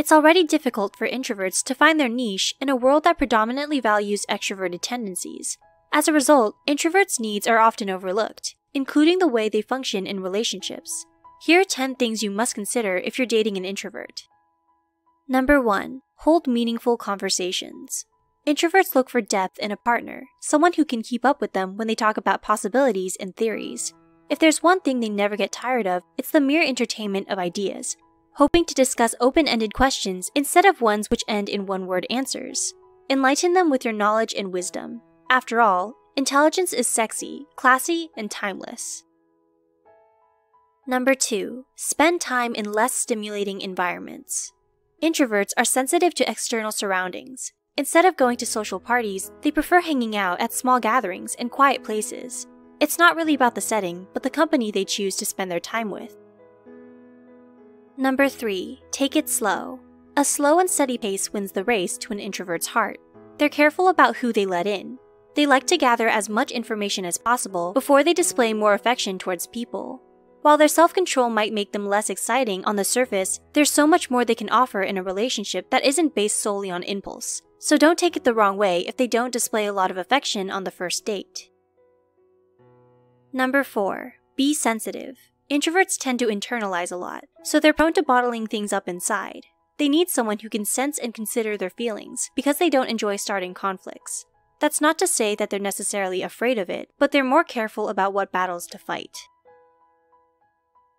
It's already difficult for introverts to find their niche in a world that predominantly values extroverted tendencies. As a result, introverts' needs are often overlooked, including the way they function in relationships. Here are 10 things you must consider if you're dating an introvert. Number 1. Hold meaningful conversations. Introverts look for depth in a partner, someone who can keep up with them when they talk about possibilities and theories. If there's one thing they never get tired of, it's the mere entertainment of ideas, hoping to discuss open ended questions instead of ones which end in one word answers. Enlighten them with your knowledge and wisdom. After all, intelligence is sexy, classy, and timeless. Number 2. Spend time in less stimulating environments. Introverts are sensitive to external surroundings. Instead of going to social parties, they prefer hanging out at small gatherings and quiet places. It's not really about the setting, but the company they choose to spend their time with. Number 3. Take it slow. A slow and steady pace wins the race to an introvert's heart. They're careful about who they let in. They like to gather as much information as possible before they display more affection towards people. While their self control might make them less exciting on the surface, there's so much more they can offer in a relationship that isn't based solely on impulse. So don't take it the wrong way if they don't display a lot of affection on the first date. Number 4. Be sensitive. Introverts tend to internalize a lot, so they're prone to bottling things up inside. They need someone who can sense and consider their feelings because they don't enjoy starting conflicts. That's not to say that they're necessarily afraid of it, but they're more careful about what battles to fight.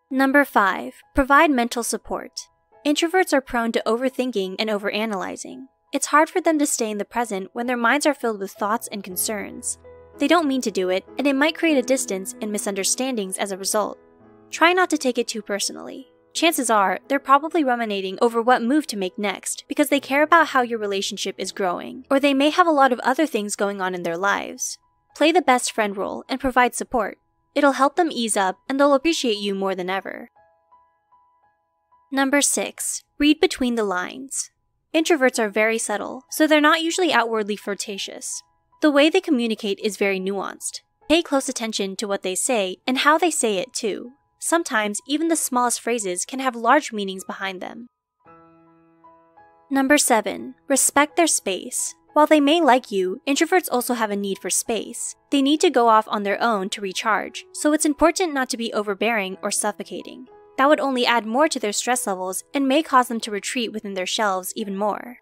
Number 5. Provide mental support. Introverts are prone to overthinking and overanalyzing. It's hard for them to stay in the present when their minds are filled with thoughts and concerns. They don't mean to do it, and it might create a distance and misunderstandings as a result. Try not to take it too personally. Chances are, they're probably ruminating over what move to make next because they care about how your relationship is growing, or they may have a lot of other things going on in their lives. Play the best friend role and provide support. It'll help them ease up and they'll appreciate you more than ever. Number 6. Read between the lines. Introverts are very subtle, so they're not usually outwardly flirtatious. The way they communicate is very nuanced. Pay close attention to what they say and how they say it too. Sometimes, even the smallest phrases can have large meanings behind them. Number 7. Respect their space. While they may like you, introverts also have a need for space. They need to go off on their own to recharge, so it's important not to be overbearing or suffocating. That would only add more to their stress levels and may cause them to retreat within their shelves even more.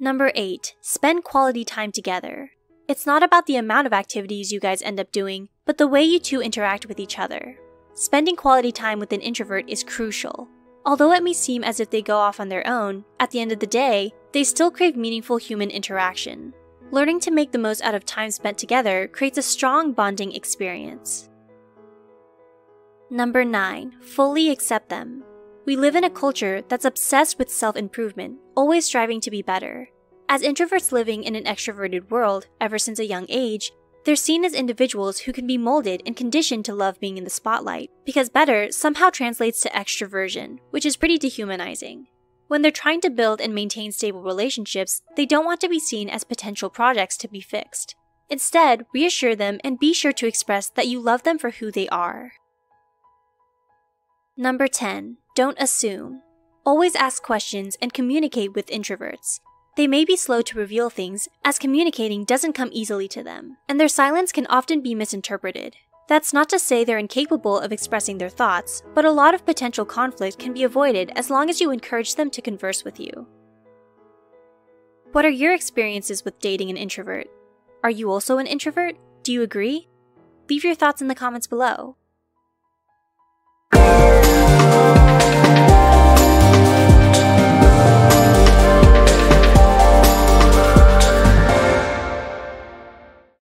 Number 8. Spend quality time together. It's not about the amount of activities you guys end up doing, but the way you two interact with each other. Spending quality time with an introvert is crucial. Although it may seem as if they go off on their own, at the end of the day, they still crave meaningful human interaction. Learning to make the most out of time spent together creates a strong bonding experience. Number 9. Fully accept them. We live in a culture that's obsessed with self improvement, always striving to be better. As introverts living in an extroverted world ever since a young age, they're seen as individuals who can be molded and conditioned to love being in the spotlight, because better somehow translates to extroversion, which is pretty dehumanizing. When they're trying to build and maintain stable relationships, they don't want to be seen as potential projects to be fixed. Instead, reassure them and be sure to express that you love them for who they are. Number 10. Don't assume. Always ask questions and communicate with introverts. They may be slow to reveal things, as communicating doesn't come easily to them, and their silence can often be misinterpreted. That's not to say they're incapable of expressing their thoughts, but a lot of potential conflict can be avoided as long as you encourage them to converse with you. What are your experiences with dating an introvert? Are you also an introvert? Do you agree? Leave your thoughts in the comments below.